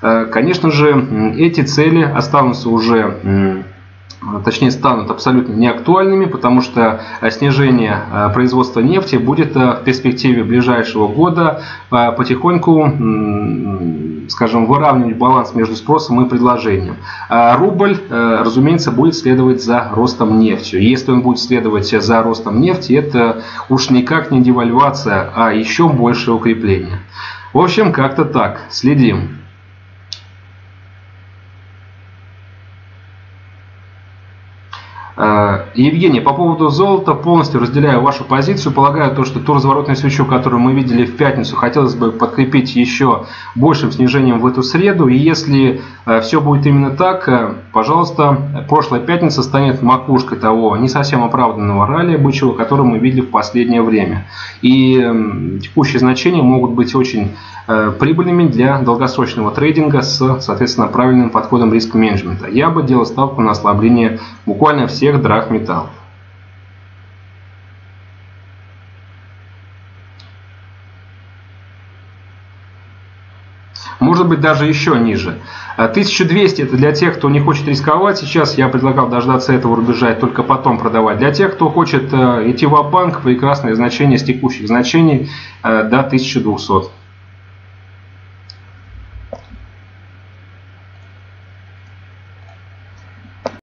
Конечно же, эти цели останутся уже точнее станут абсолютно неактуальными, потому что снижение производства нефти будет в перспективе ближайшего года потихоньку скажем, выравнивать баланс между спросом и предложением. А рубль, э, разумеется, будет следовать за ростом нефти. Если он будет следовать за ростом нефти, это уж никак не девальвация, а еще большее укрепление. В общем, как-то так. Следим. Евгений, по поводу золота полностью разделяю вашу позицию. Полагаю, то, что ту разворотную свечу, которую мы видели в пятницу, хотелось бы подкрепить еще большим снижением в эту среду. И если э, все будет именно так, э, пожалуйста, прошлая пятница станет макушкой того не совсем оправданного ралли бычьего, который мы видели в последнее время. И текущие значения могут быть очень прибыльными для долгосрочного трейдинга с, соответственно, правильным подходом риск-менеджмента. Я бы делал ставку на ослабление буквально всех всех драгметаллов. Может быть даже еще ниже. 1200 это для тех, кто не хочет рисковать. Сейчас я предлагал дождаться этого рубежа и только потом продавать. Для тех, кто хочет э, идти в банк прекрасное значение с текущих значений э, до 1200.